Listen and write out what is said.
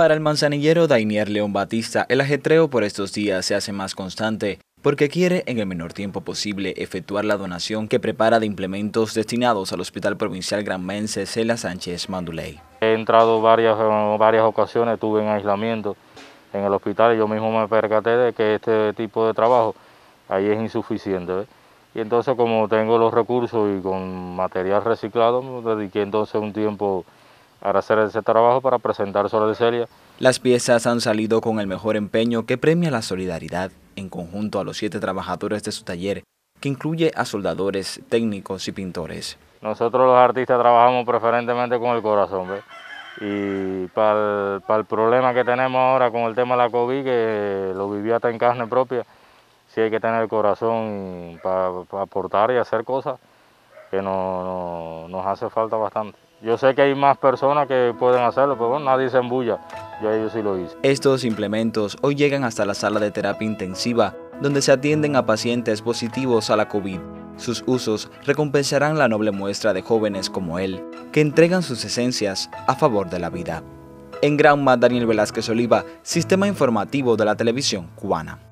Para el manzanillero Dainier León Batista, el ajetreo por estos días se hace más constante porque quiere en el menor tiempo posible efectuar la donación que prepara de implementos destinados al Hospital Provincial Granmense Cela Sánchez Manduley. He entrado varias, varias ocasiones, estuve en aislamiento en el hospital y yo mismo me percaté de que este tipo de trabajo ahí es insuficiente. Y entonces como tengo los recursos y con material reciclado, me dediqué entonces un tiempo para hacer ese trabajo para presentar sobre Celia. Las piezas han salido con el mejor empeño que premia la solidaridad en conjunto a los siete trabajadores de su taller, que incluye a soldadores, técnicos y pintores. Nosotros los artistas trabajamos preferentemente con el corazón, ¿ves? Y para el, para el, problema que tenemos ahora con el tema de la COVID, que lo viví hasta en carne propia, sí hay que tener el corazón para, para aportar y hacer cosas que no, no, nos hace falta bastante. Yo sé que hay más personas que pueden hacerlo, pero bueno, nadie se embulla. Yo ellos sí lo hice. Estos implementos hoy llegan hasta la sala de terapia intensiva, donde se atienden a pacientes positivos a la COVID. Sus usos recompensarán la noble muestra de jóvenes como él, que entregan sus esencias a favor de la vida. En Granma, Daniel Velázquez Oliva, Sistema Informativo de la Televisión Cubana.